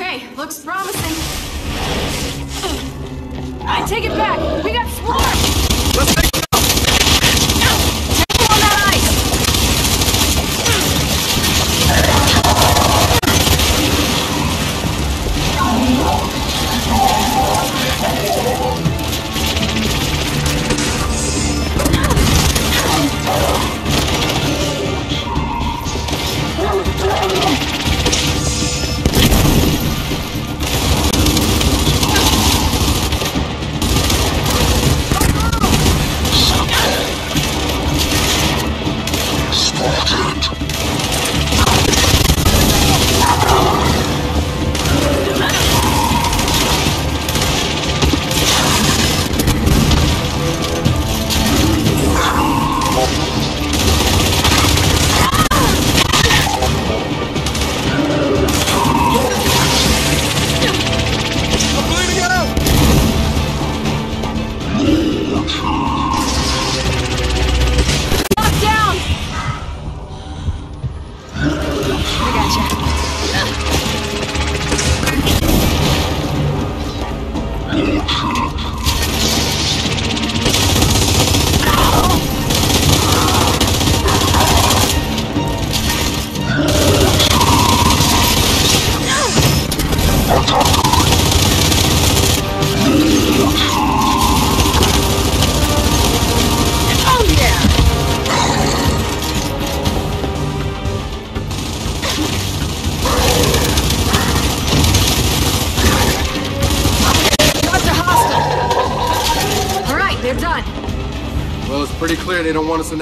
Okay, looks promising. I take it back. We got swarmed.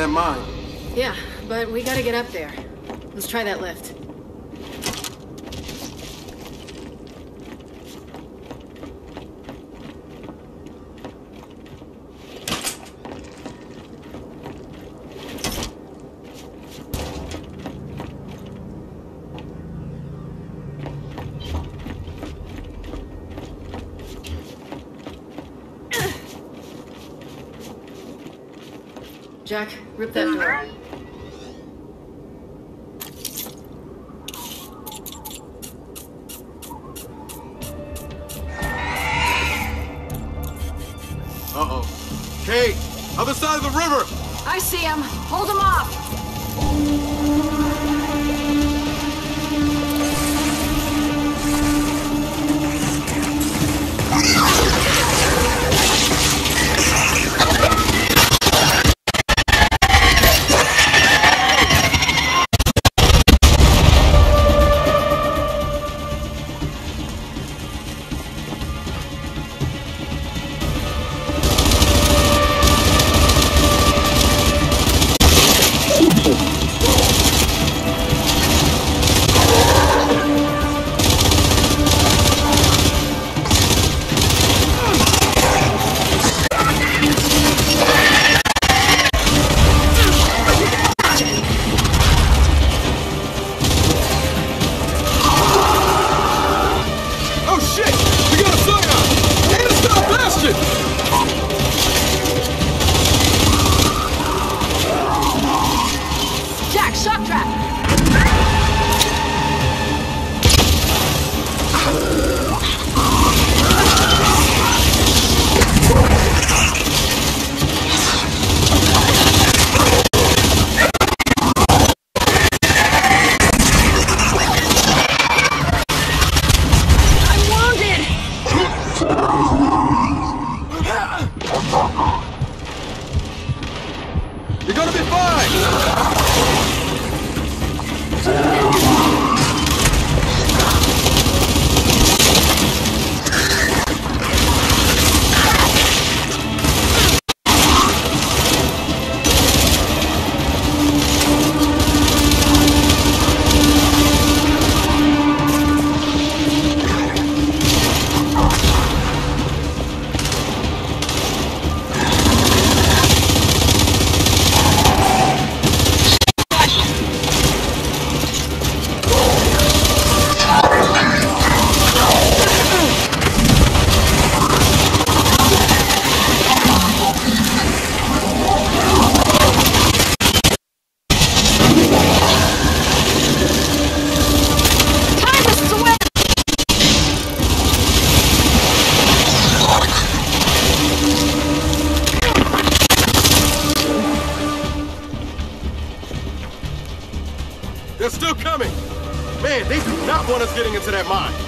mind. Jack, rip that door. one is getting into that mine.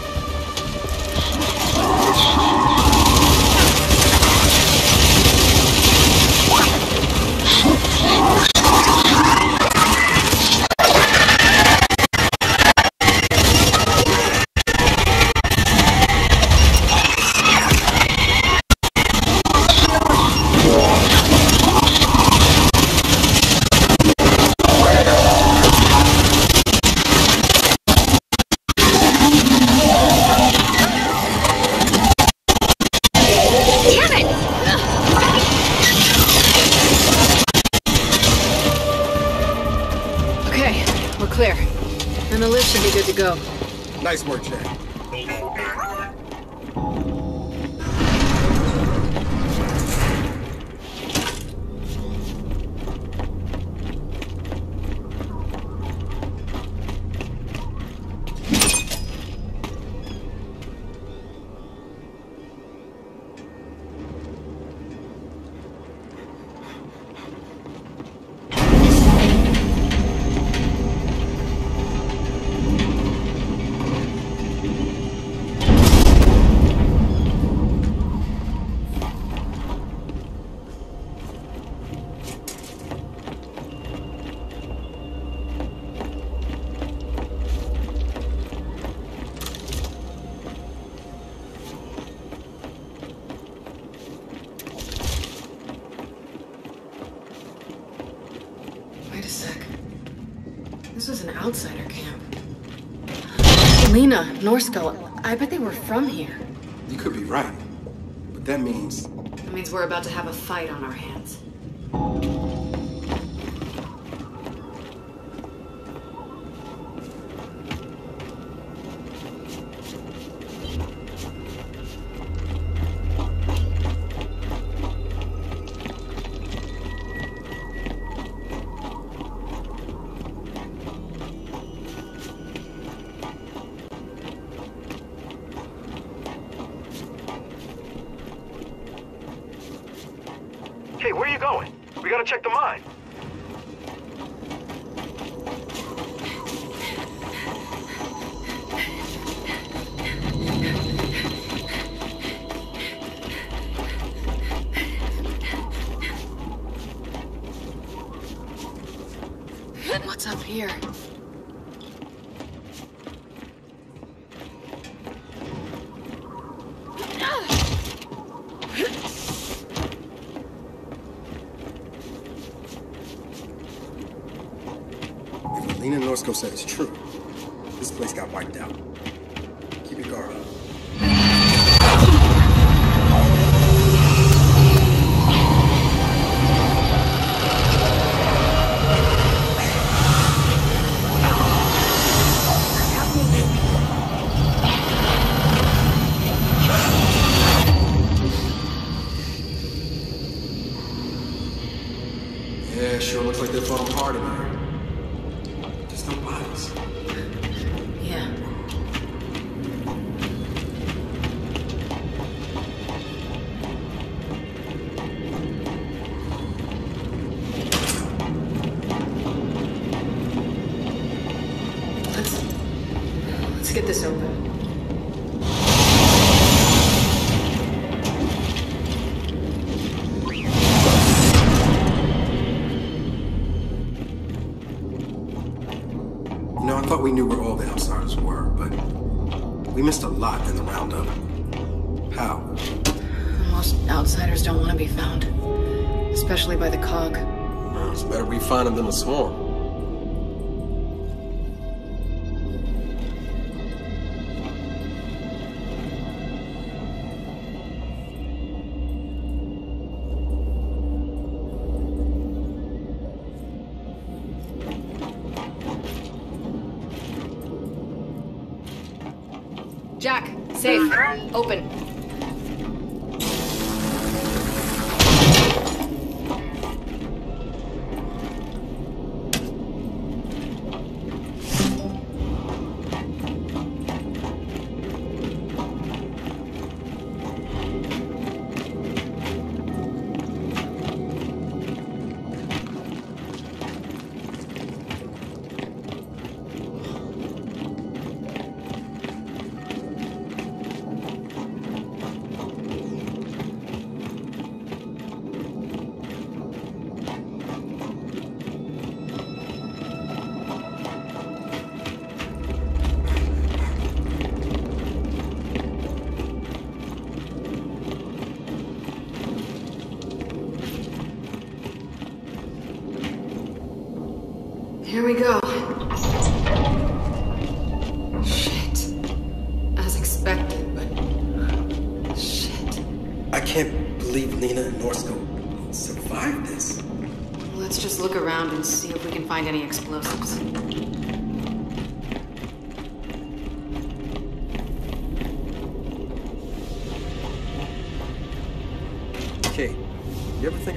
Norse skull. I bet they were from here. Hey, where are you going? We gotta check the mine. What's up here? said is true.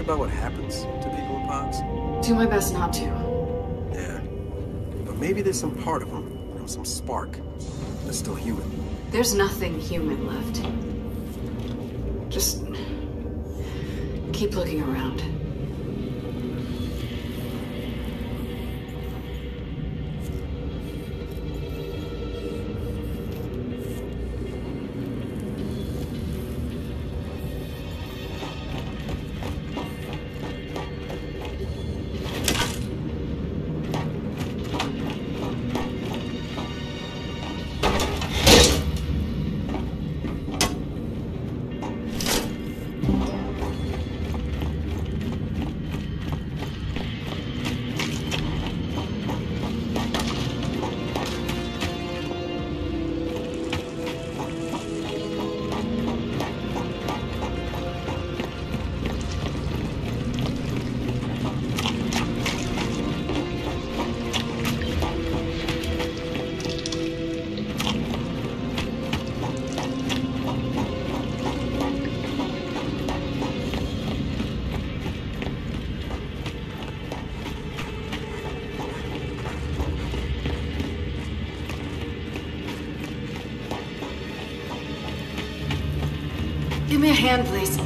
About what happens to people in pods? Do my best not to. Yeah. But maybe there's some part of them, you know, some spark, that's still human. There's nothing human left. Just. keep looking around. Me a hand, please.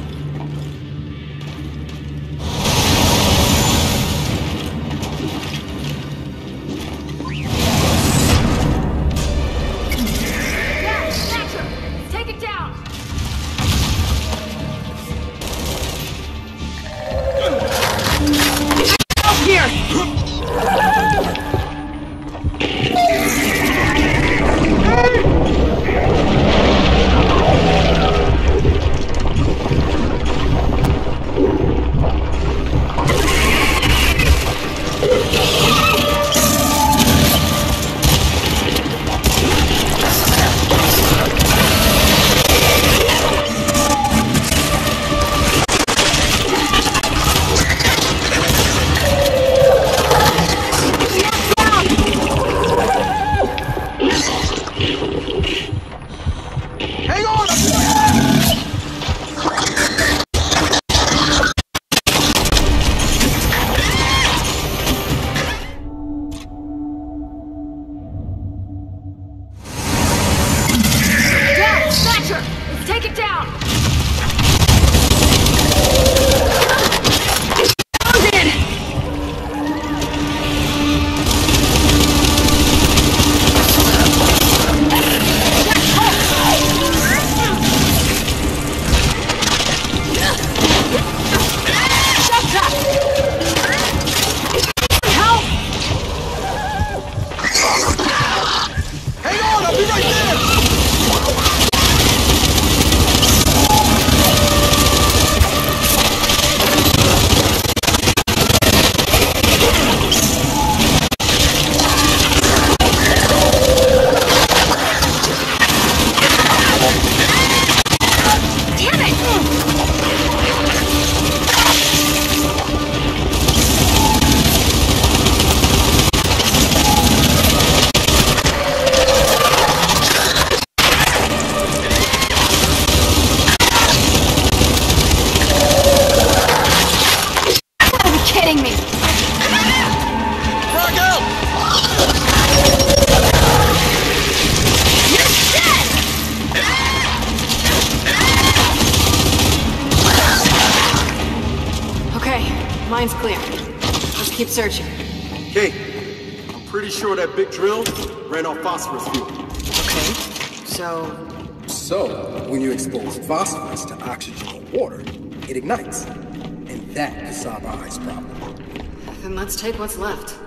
Phosphorus fuel. Okay. So, So, when you expose phosphorus to oxygen or water, it ignites. And that could solve our ice problem. then let's take what's left.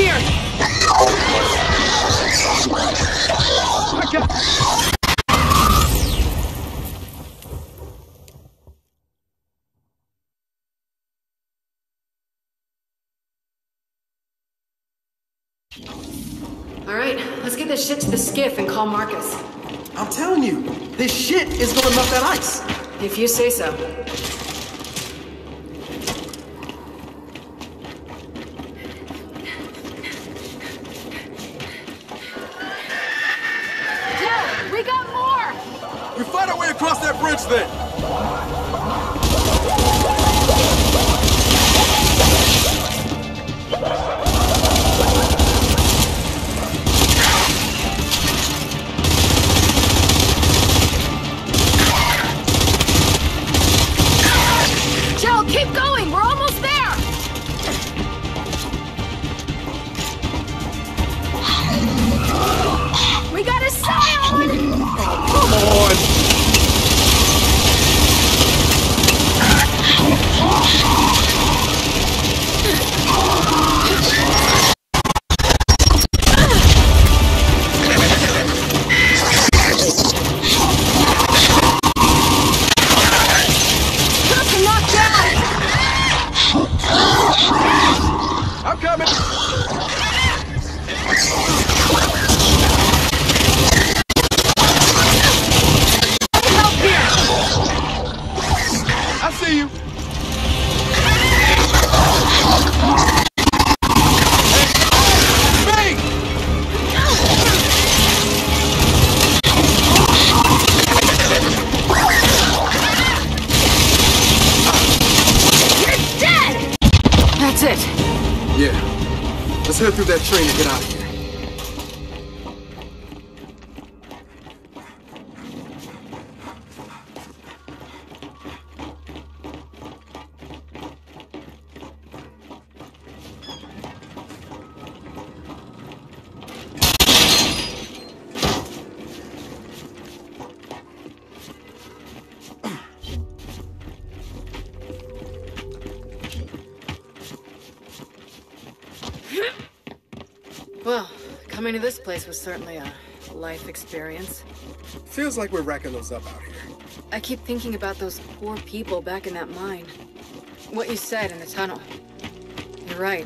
here! Up! Alright, let's get this shit to the skiff and call Marcus. I'm telling you, this shit is gonna melt that ice. If you say so. Bridge then. Certainly a life experience. Feels like we're racking those up out here. I keep thinking about those poor people back in that mine. What you said in the tunnel. You're right.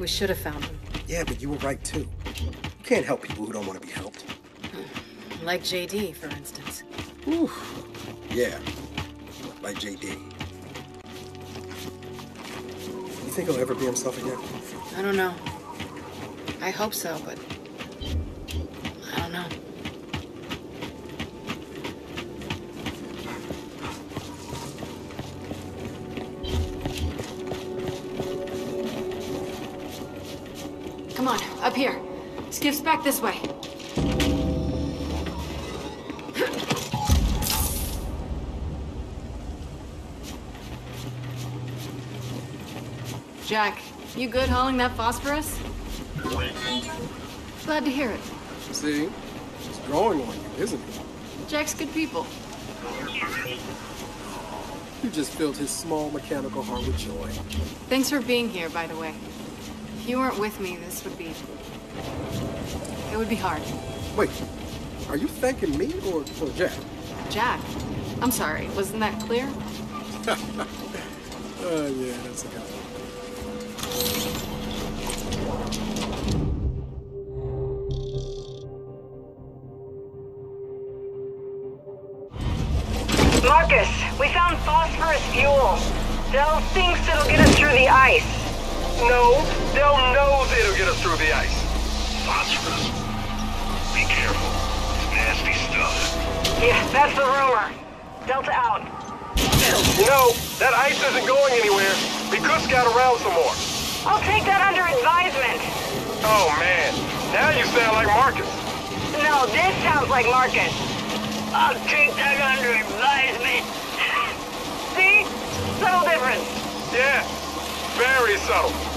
We should have found them. Yeah, but you were right too. You can't help people who don't want to be helped. Hmm. Like JD, for instance. Yeah, like JD. You think he'll ever be himself again? I don't know. I hope so, but. Back this way. Jack, you good hauling that phosphorus? Glad to hear it. See? He's growing on you, isn't he? Jack's good people. You just filled his small mechanical heart with joy. Thanks for being here, by the way. If you weren't with me, this would be. It would be hard. Wait, are you thanking me or, or Jack? Jack, I'm sorry, wasn't that clear? oh, yeah, that's a good one. Marcus, we found phosphorus fuel. Del thinks it'll get us through the ice. No, Del knows it'll get us through the ice. Phosphorus. Yeah, that's the rumor. Delta out. You know, that ice isn't going anywhere. We could scout around some more. I'll take that under advisement. Oh, man. Now you sound like Marcus. No, this sounds like Marcus. I'll take that under advisement. See? Subtle difference. Yeah, very subtle.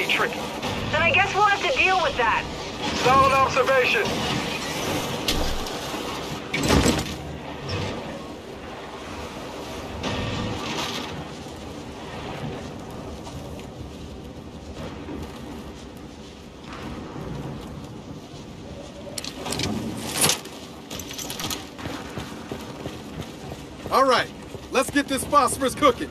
Be tricky. Then I guess we'll have to deal with that. Solid observation. All right, let's get this phosphorus cooking.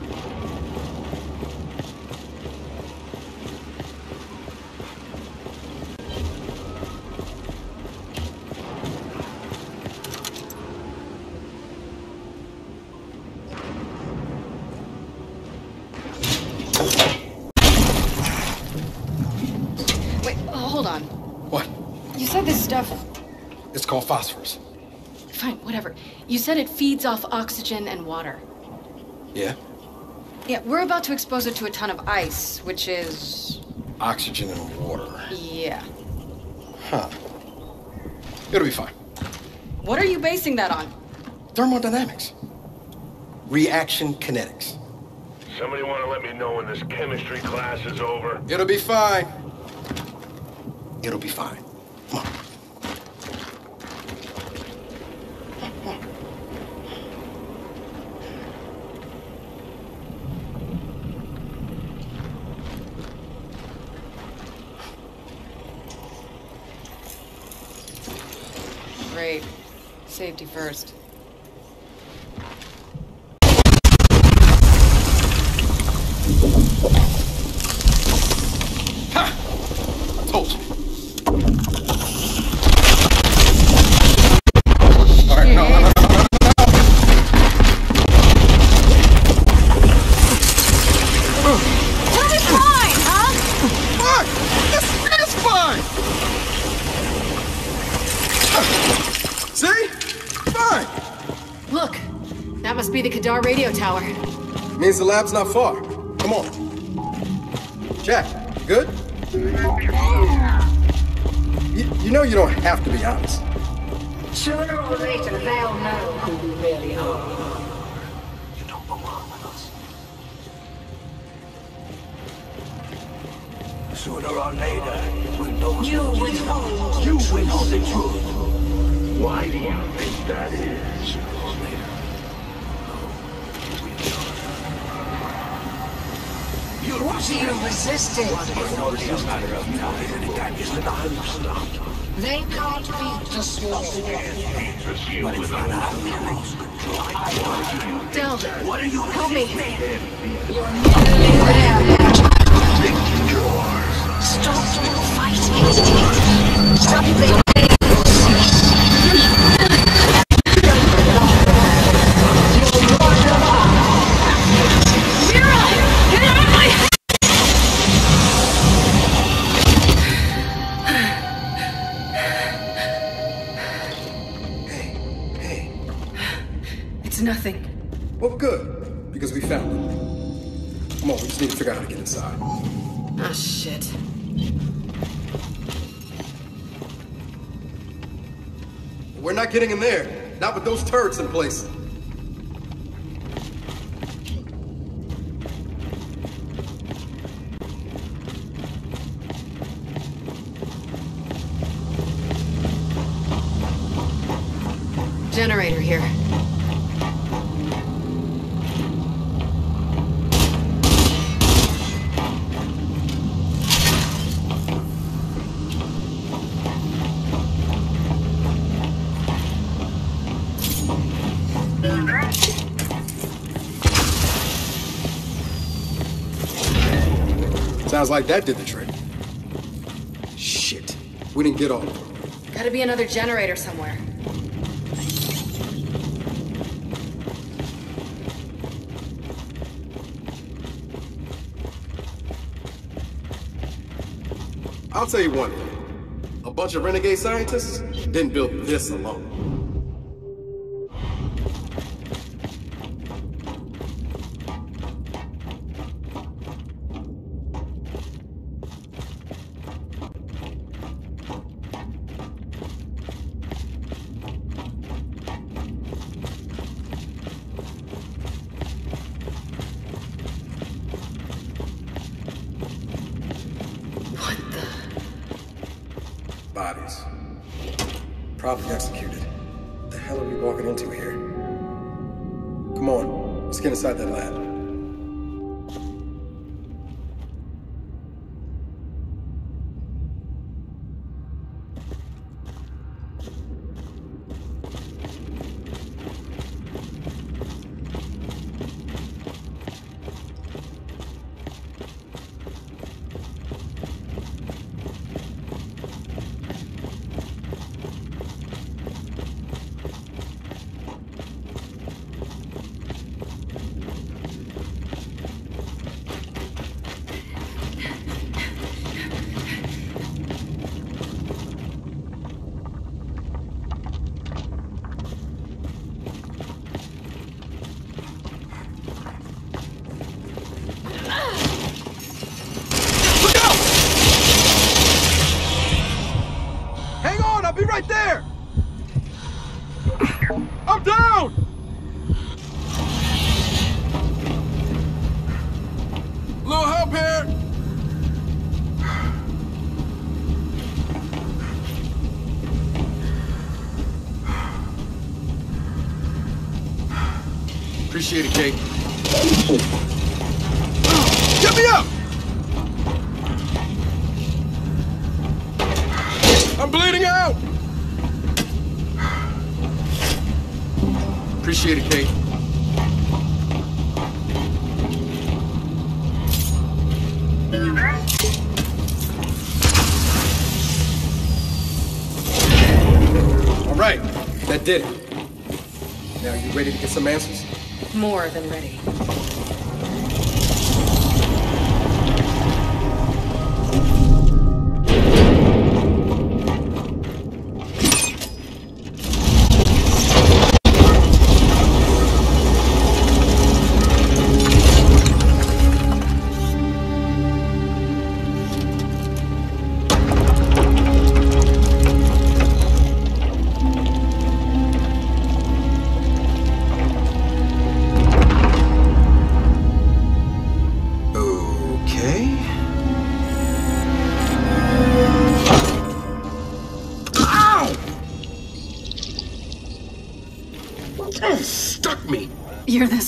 Wait, oh, hold on. What? You said this stuff. It's called phosphorus. Fine, whatever. You said it feeds off oxygen and water. Yeah? Yeah, we're about to expose it to a ton of ice, which is. Oxygen and water. Yeah. Huh. It'll be fine. What are you basing that on? Thermodynamics. Reaction kinetics. Somebody want to let me know when this chemistry class is over? It'll be fine. It'll be fine. Come on. Safety first. Radio tower. Means the lab's not far. Come on. Jack, you good? You, you know you don't have to be honest. Sooner or later, they'll know who we really are. You don't belong with us. Sooner or later, we'll know You withhold. you withhold the truth. Why do you think that is? What are you resisting? It's only a matter of time. Just to the time is the time to stop. They getting in there. Not with those turrets in place. Generator here. Sounds like that did the trick. Shit. We didn't get all of them. Gotta be another generator somewhere. I'll tell you one thing. A bunch of renegade scientists didn't build this alone. Probably executed. What the hell are we walking into here? Come on, let's get inside that lab. Appreciate it.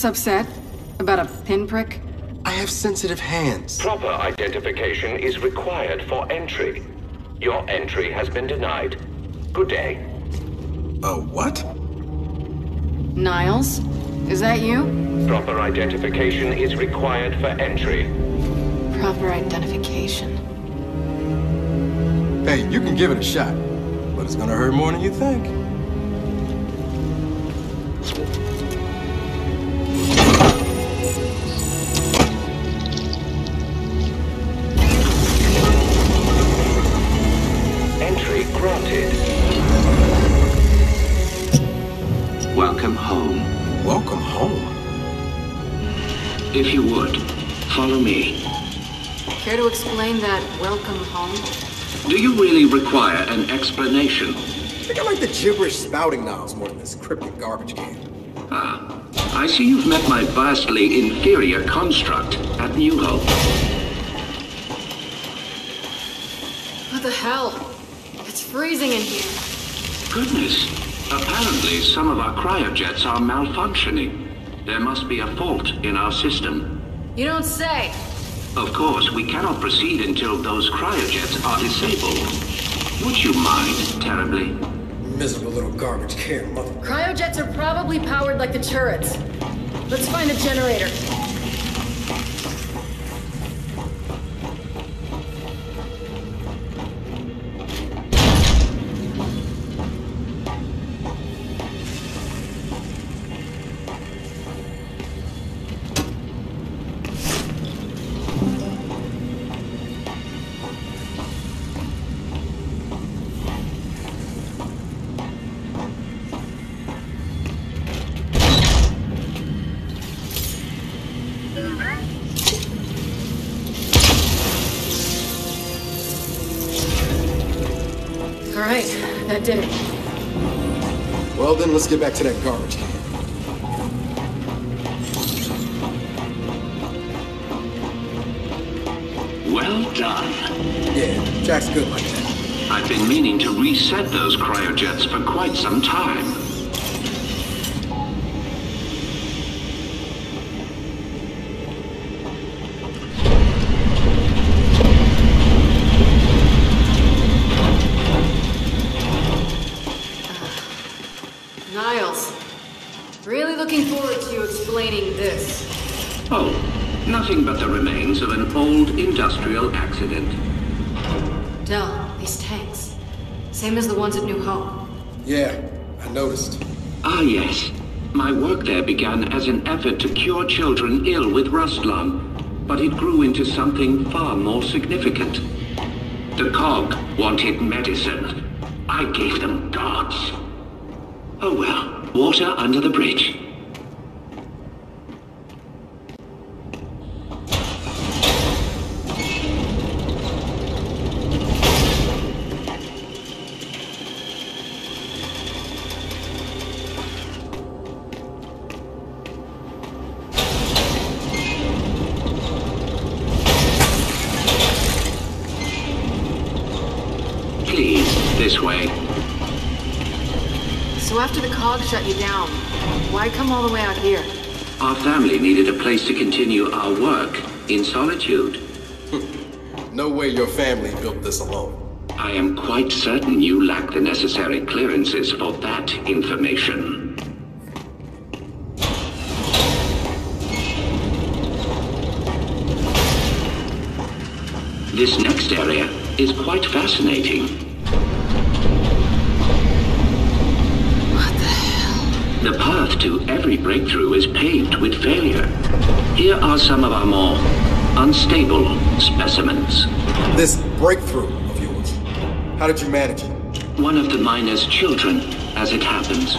This upset? About a pinprick? I have sensitive hands. Proper identification is required for entry. Your entry has been denied. Good day. A what? Niles? Is that you? Proper identification is required for entry. Proper identification. Hey, you can give it a shot, but it's gonna hurt more than you think. Care to explain that welcome home? Do you really require an explanation? I think I like the gibberish spouting Niles more than this cryptic garbage can. Ah, I see you've met my vastly inferior construct at New Hope. What the hell? It's freezing in here. Goodness. Apparently, some of our cryojets are malfunctioning. There must be a fault in our system. You don't say. Of course, we cannot proceed until those cryojets are disabled. Would you mind terribly? Miserable little garbage can, mother. Cryojets are probably powered like the turrets. Let's find a generator. Well, let's get back to that garbage can. Well done. Yeah, Jack's good like that. I've been meaning to reset those cryojets for quite some time. Niles, really looking forward to you explaining this. Oh, nothing but the remains of an old industrial accident. Del, these tanks. Same as the ones at New Hope. Yeah, I noticed. Ah, yes. My work there began as an effort to cure children ill with rust lung, but it grew into something far more significant. The cog wanted medicine. I gave them gods. Oh well, water under the bridge. Why all the way out here? Our family needed a place to continue our work in solitude. No way your family built this alone. I am quite certain you lack the necessary clearances for that information. This next area is quite fascinating. What the hell? The path to every breakthrough is paved with failure. Here are some of our more unstable specimens. This breakthrough of yours, how did you manage it? One of the miner's children, as it happens.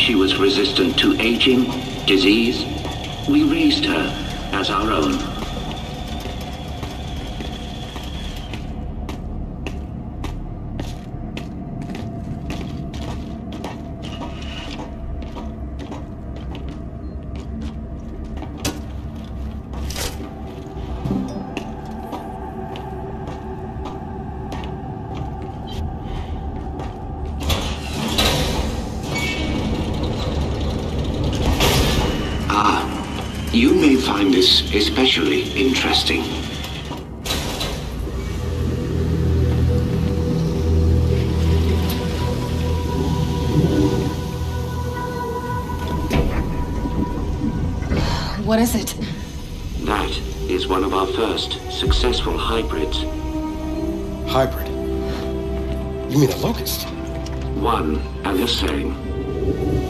She was resistant to aging, disease. We raised her as our own. Ah, you may find this especially interesting. What is it? That is one of our first successful hybrids. Hybrid. You mean a locust? One and the same.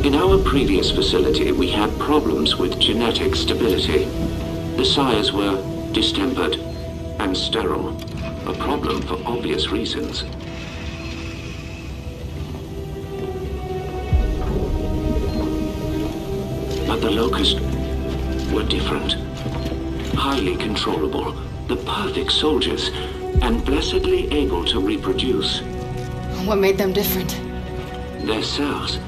In our previous facility, we had problems with genetic stability. The sires were distempered and sterile. A problem for obvious reasons. But the Locust were different. Highly controllable, the perfect soldiers, and blessedly able to reproduce. What made them different? Their cells.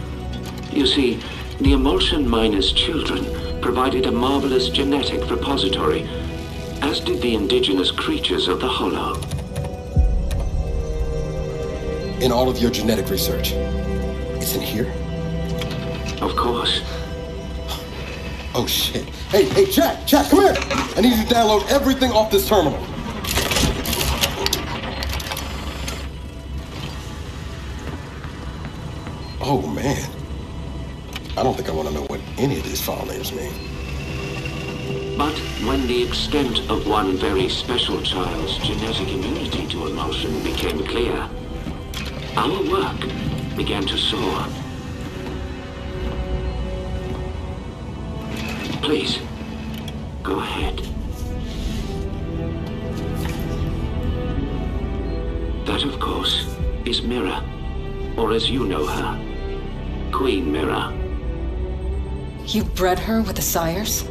You see, the Imulsion miner's children provided a marvelous genetic repository, as did the indigenous creatures of the Hollow. In all of your genetic research, it's in here? Of course. Oh shit. Hey, hey, Jack, Jack, come here! I need you to download everything off this terminal. But when the extent of one very special child's genetic immunity to Imulsion became clear, our work began to soar. Please, go ahead. That, of course, is Myrrah, or as you know her, Queen Myrrah. You bred her with the sires?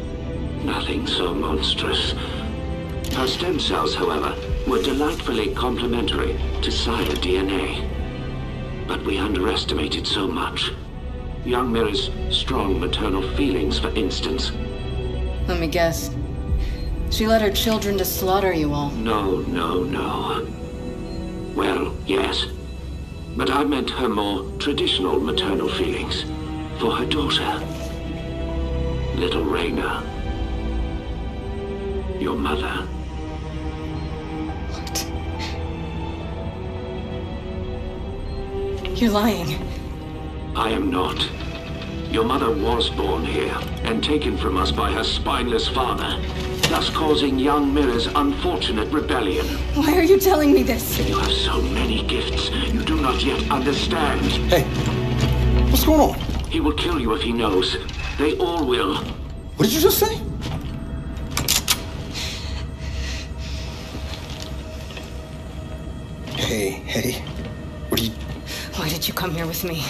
Nothing so monstrous. Her stem cells, however, were delightfully complementary to sire DNA. But we underestimated so much. Young Myrrah's strong maternal feelings, for instance. Let me guess. She led her children to slaughter you all. No, no, no. Well, yes. But I meant her more traditional maternal feelings for her daughter, little Reyna. Your mother. What? You're lying. I am not. Your mother was born here and taken from us by her spineless father, thus causing young Myrrah's unfortunate rebellion. Why are you telling me this? You have so many gifts you do not yet understand. Hey, what's going on? He will kill you if he knows. They all will. What did you just say? Hey, hey, what are you... Why did you come here with me?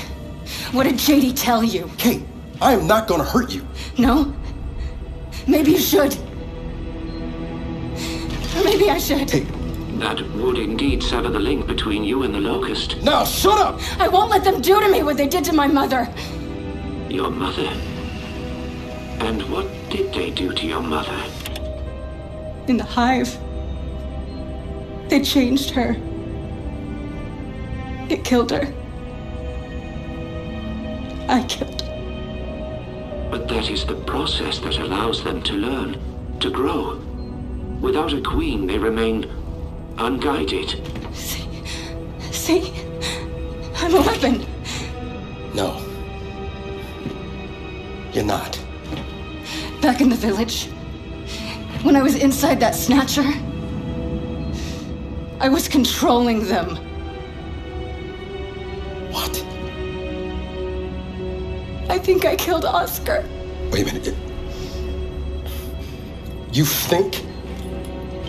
What did JD tell you? Kait, I am not gonna hurt you. No? Maybe you should. Or maybe I should. Hey, That would indeed sever the link between you and the Locust. now shut up! I won't let them do to me what they did to my mother. Your mother? And what did they do to your mother? In the hive. They changed her. It killed her. I killed her. But that is the process that allows them to learn, to grow. Without a queen, they remain unguided. See? See? I'm a weapon. No. You're not. Back in the village, when I was inside that snatcher, I was controlling them. What? I think I killed Oscar. Wait a minute. You think?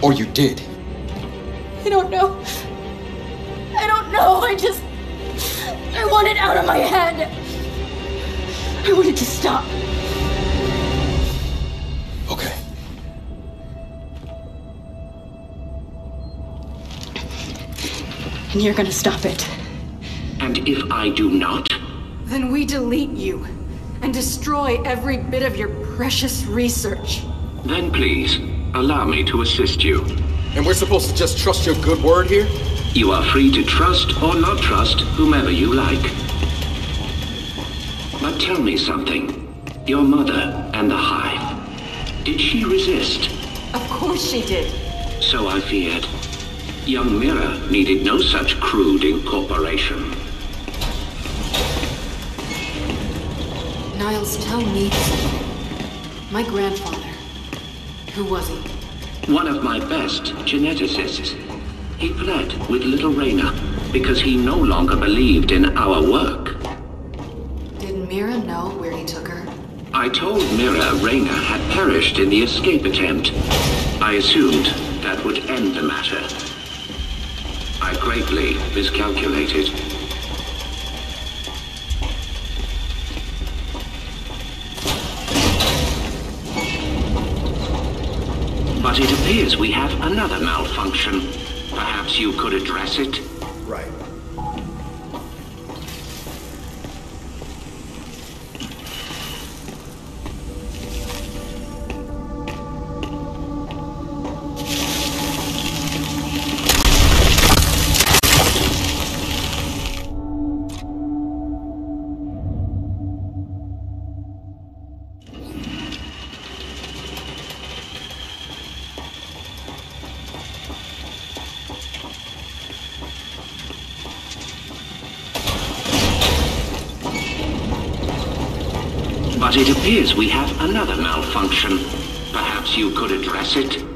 Or you did? I don't know. I don't know. I just. I want it out of my head. I want it to stop. And you're gonna stop it. And if I do not, Then we delete you and destroy every bit of your precious research. then please, allow me to assist you. And we're supposed to just trust your good word here? You are free to trust or not trust whomever you like. But tell me something. Your mother and the Hive. Did she resist? Of course she did. So I feared. Young Myrrah needed no such crude incorporation. Niles, tell me. My grandfather. Who was he? One of my best geneticists. He fled with little Reyna because he no longer believed in our work. Did Myrrah know where he took her? I told Myrrah Reyna had perished in the escape attempt. I assumed that would end the matter. Greatly miscalculated. But it appears we have another malfunction. Perhaps you could address it? Appears we have another malfunction. Perhaps you could address it?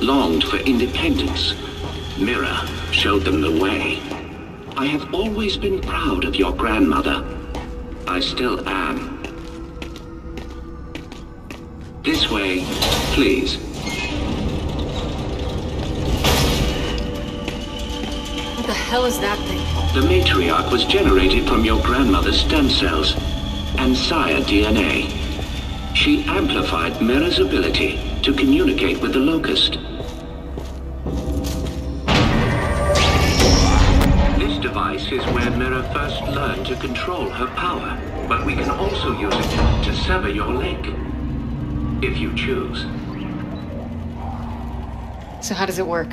Longed for independence. Myrrah showed them the way. I have always been proud of your grandmother. I still am. This way, please. What the hell is that thing? The matriarch was generated from your grandmother's stem cells and sire DNA. She amplified Myrrah's ability to communicate with the Locust. Sever your link. If you choose. So how does it work?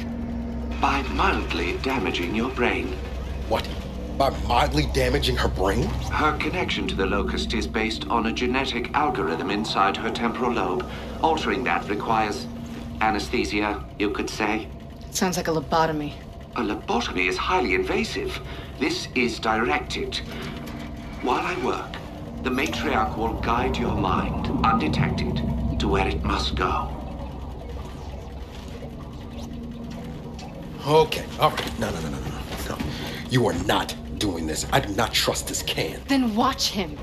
By mildly damaging your brain. What? By mildly damaging her brain? Her connection to the Locust is based on a genetic algorithm inside her temporal lobe. Altering that requires anesthesia, you could say. It Sounds like a lobotomy. A lobotomy is highly invasive. This is directed. While I work, the matriarch will guide your mind, undetected, to where it must go. Okay, all right. No, no, no, no, no, no. You are not doing this. I do not trust this can. Then watch him.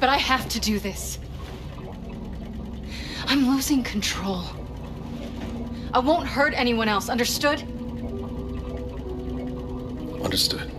But I have to do this. I'm losing control. I won't hurt anyone else, understood? Understood.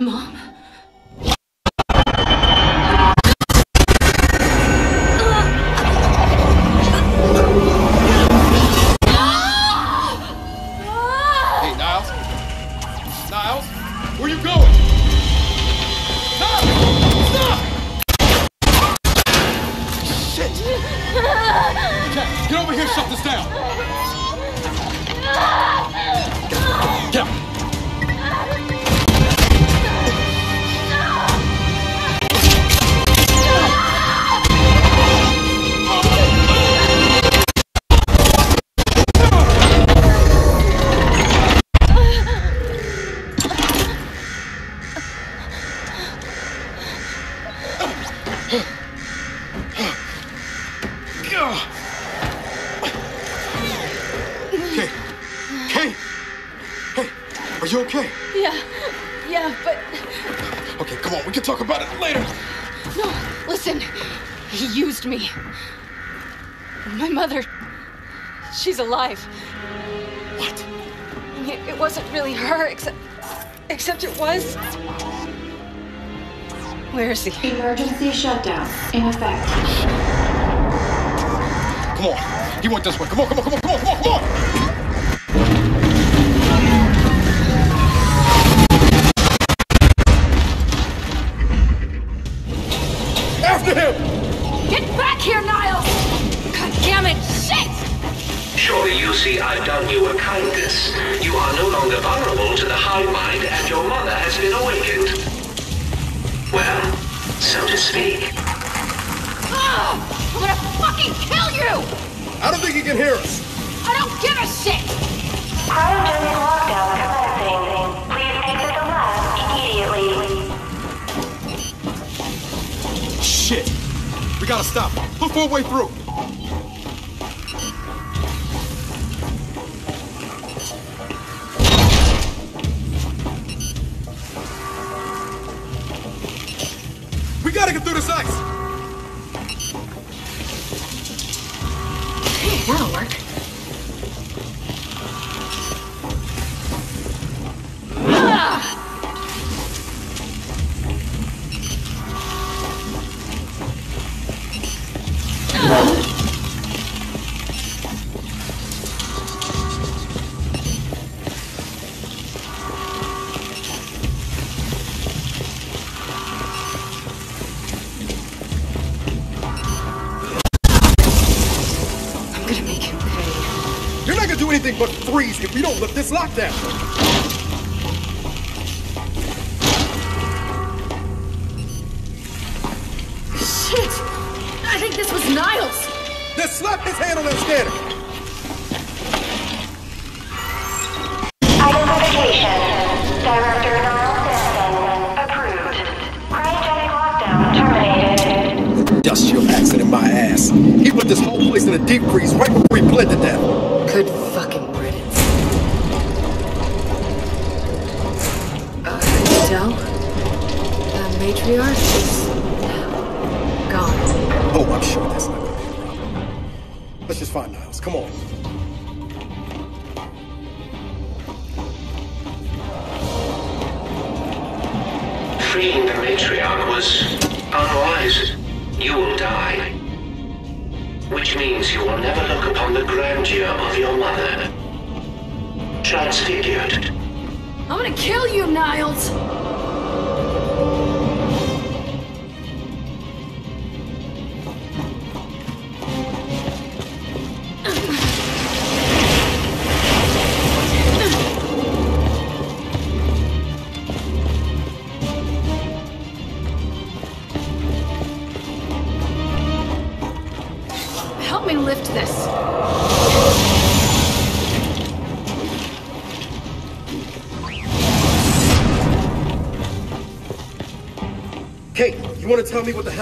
Mom? Let's in effect. Come on. He went this way. Come on, come on, come on, come on, come on, come on! this lockdown.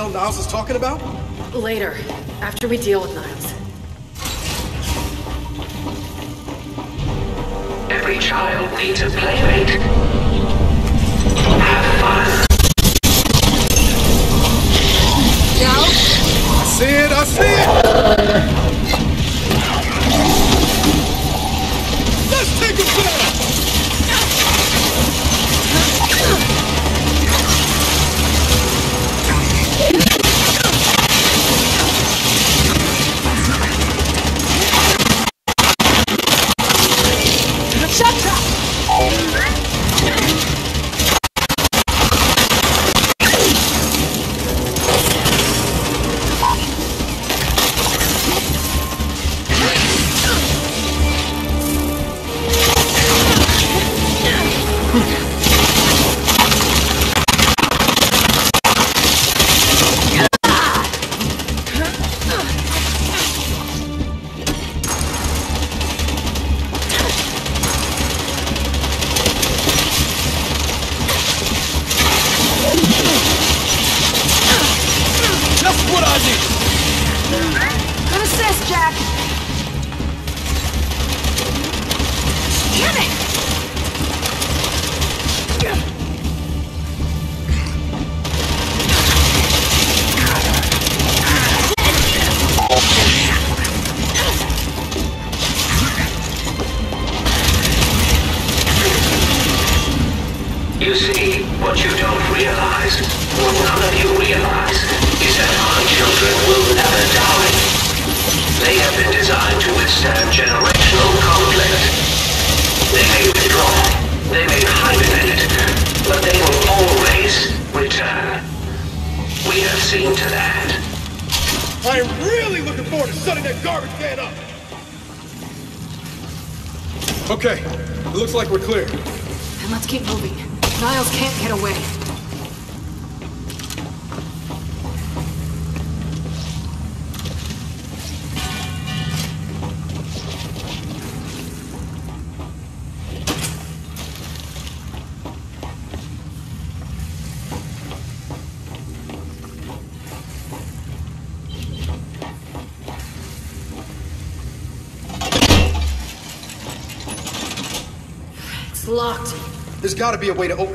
Niles is talking about? Later, after we deal with Niles. Every child needs a playmate. Have fun. Yo? I see it, I see it! a way to open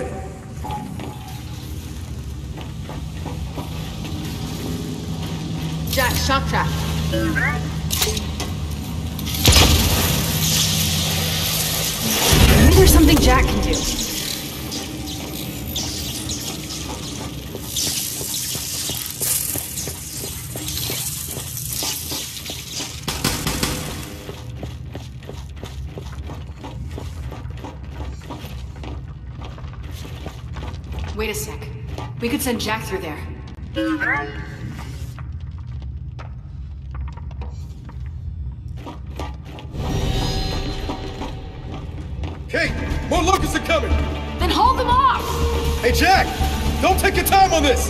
We could send Jack through there. Kait, more locusts are coming! Then hold them off! Hey, Jack! Don't take your time on this!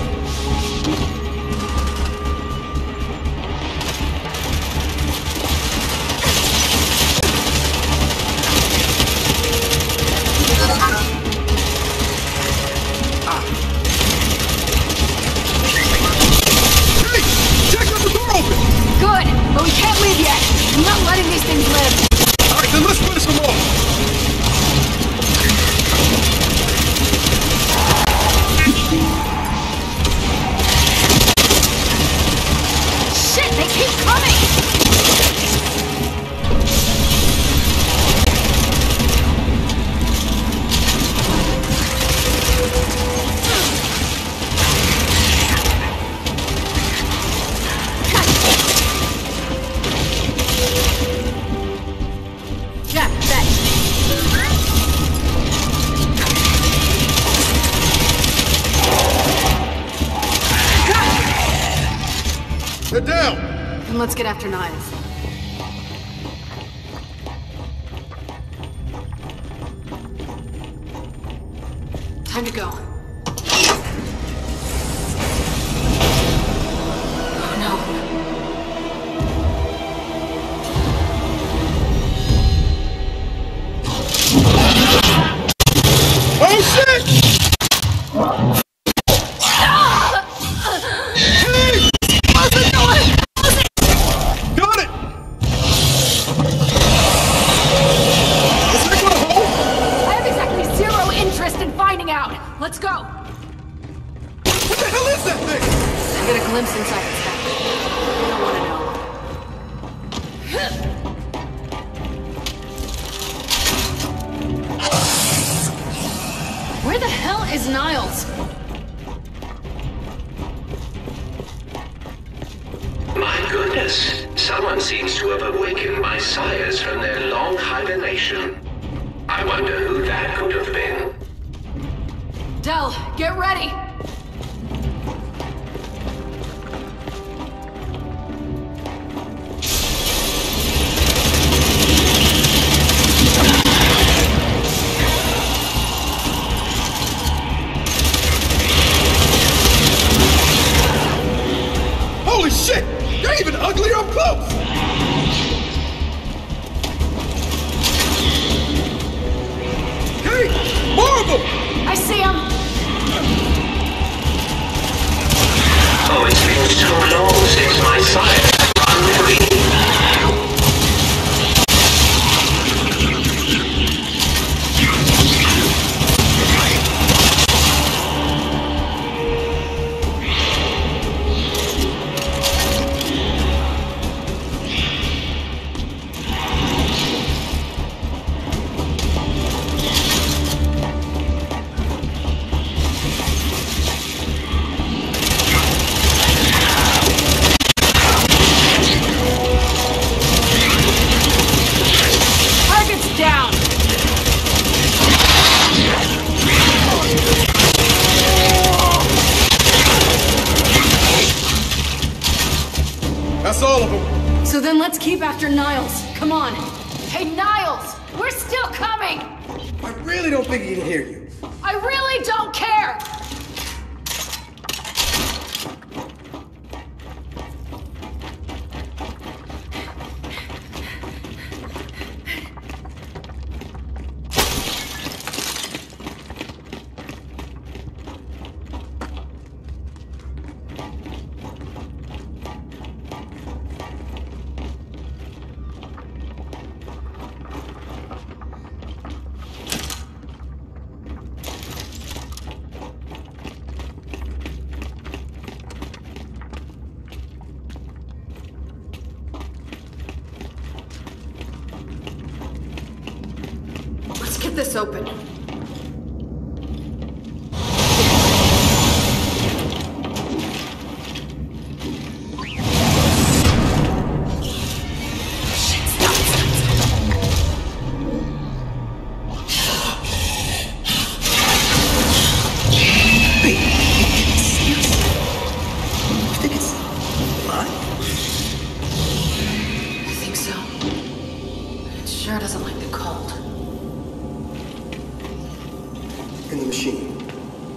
In the machine.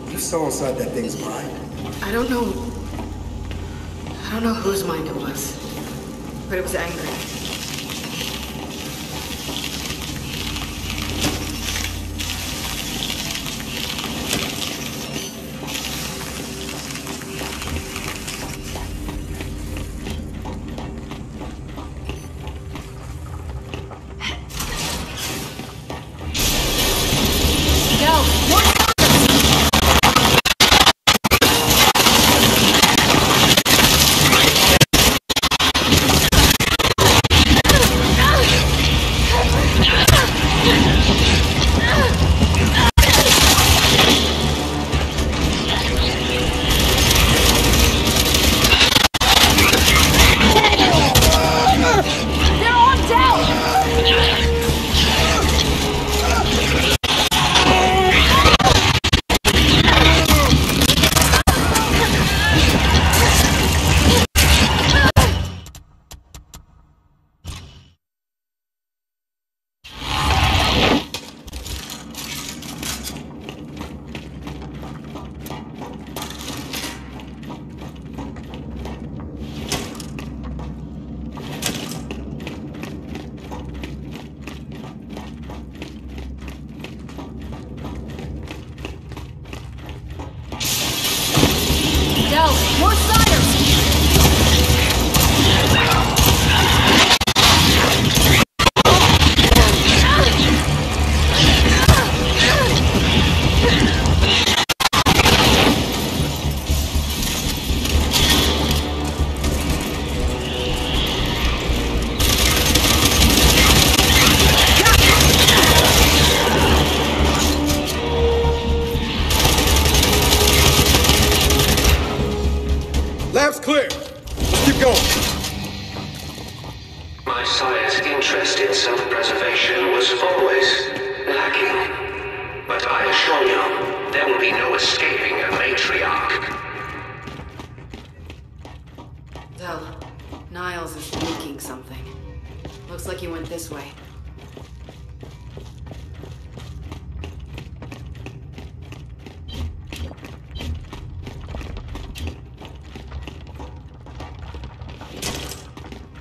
You saw inside that thing's mind. I don't know. I don't know whose mind it was, but it was angry.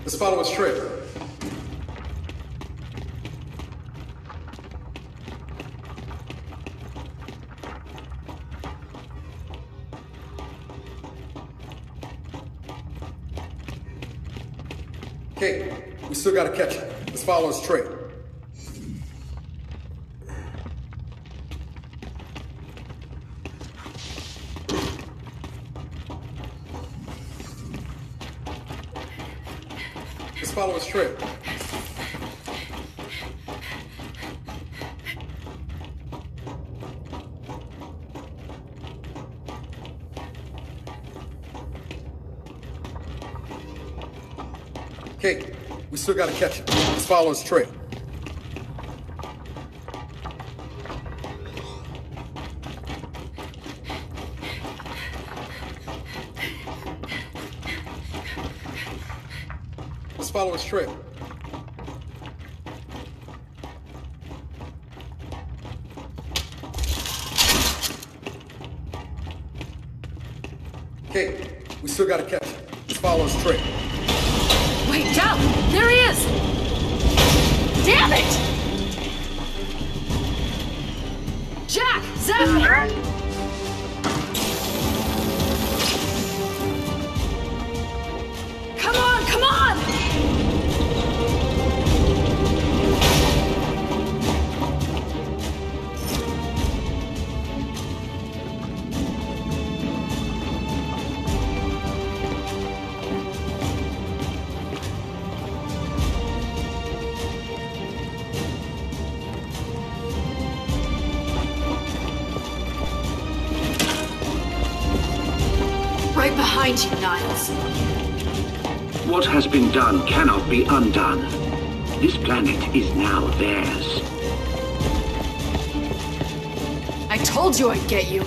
Let's follow its trail. Okay, we still gotta catch it. Let's follow its trail. still gotta catch him. Let's follow his trail. Let's follow his trail. Okay, we still gotta catch him. Let's follow his trail. right. been done cannot be undone. This planet is now theirs. I told you I'd get you.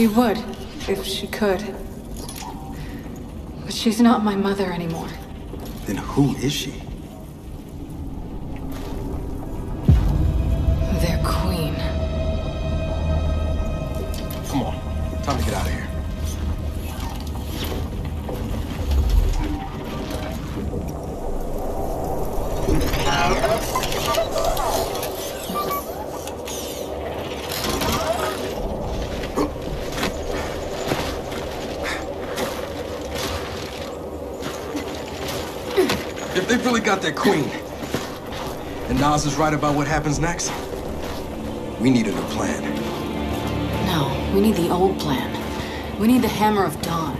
She would, if she could. But she's not my mother anymore. Then who is she? Right about what happens next, we need a new plan. No, we need the old plan. We need the Hammer of Dawn.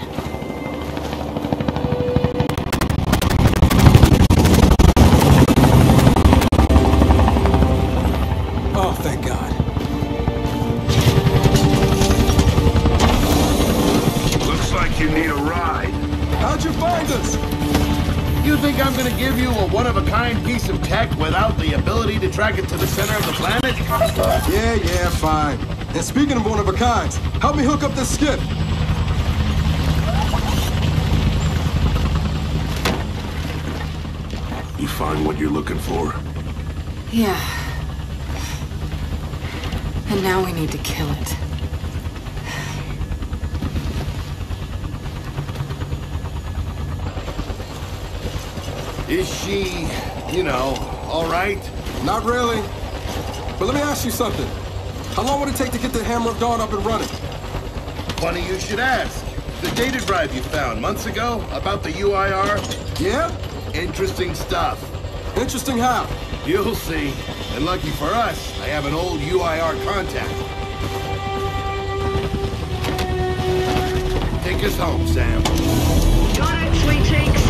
The ability to track it to the center of the planet? Yeah, yeah, fine. And speaking of one of a kinds, help me hook up this skiff. You find what you're looking for? Yeah. And now we need to kill it. Is she, you know, all right? Not really. But let me ask you something. How long would it take to get the Hammer of Dawn up and running? Funny you should ask. The data drive you found months ago about the UIR? Yeah? Interesting stuff. Interesting how? You'll see. And lucky for us, I have an old UIR contact. Take us home, Sam. Got it, sweet cheeks.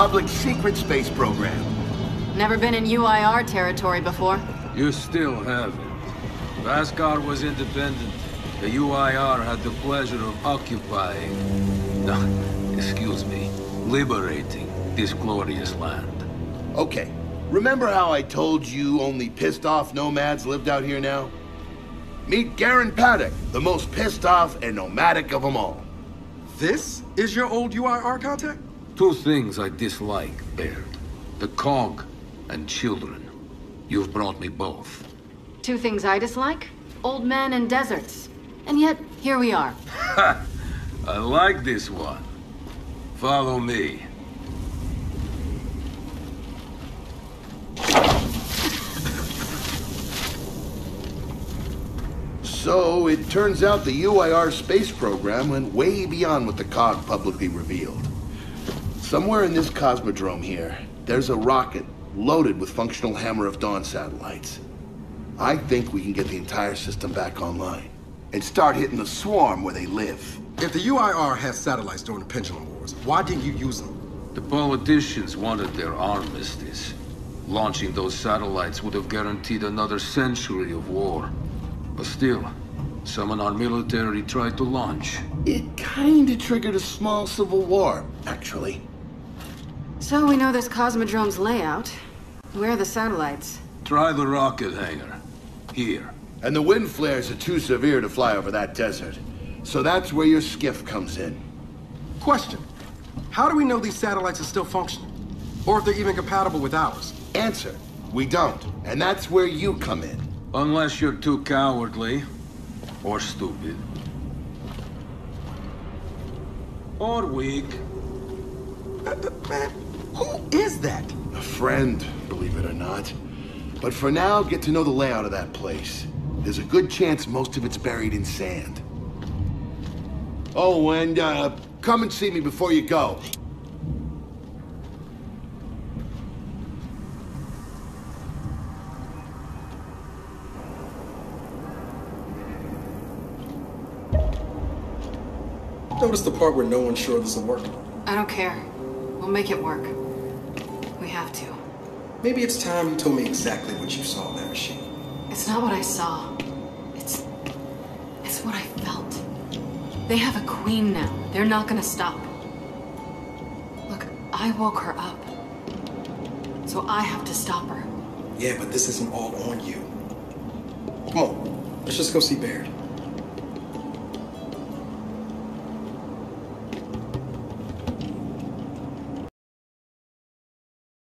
Republics secret space program. Never been in UIR territory before. You still haven't. Vasgar was independent. The UIR had the pleasure of occupying... No, excuse me. Liberating this glorious land. Okay, remember how I told you only pissed off nomads lived out here now? Meet Garron Paduk, the most pissed off and nomadic of them all. This is your old UIR contact? Two things I dislike, Baird. The cog and children. You've brought me both. Two things I dislike old men and deserts. And yet, here we are. Ha! I like this one. Follow me. So, it turns out the UIR space program went way beyond what the COG publicly revealed. Somewhere in this cosmodrome here, there's a rocket loaded with functional Hammer of Dawn satellites. I think we can get the entire system back online and start hitting the swarm where they live. If the UIR had satellites during the Pendulum Wars, why didn't you use them? The politicians wanted their armistice. Launching those satellites would have guaranteed another century of war. But still, some in our military tried to launch. It kinda triggered a small civil war, actually. So we know this Cosmodrome's layout. Where are the satellites? Try the rocket hangar. Here. And the wind flares are too severe to fly over that desert. So that's where your skiff comes in. Question. How do we know these satellites are still functioning? Or if they're even compatible with ours? Answer. We don't. And that's where you come in. Unless you're too cowardly. Or stupid. Or weak. Uh, uh, Man, who is that? A friend, believe it or not. But for now, get to know the layout of that place. There's a good chance most of it's buried in sand. Oh, and uh, come and see me before you go. Notice the part where no one's sure this will work. I don't care. We'll make it work. Have to. Maybe it's time you told me exactly what you saw in that machine. It's not what I saw. It's. It's what I felt. They have a queen now. They're not gonna stop. Look, I woke her up. So I have to stop her. Yeah, but this isn't all on you. Come on, let's just go see Baird.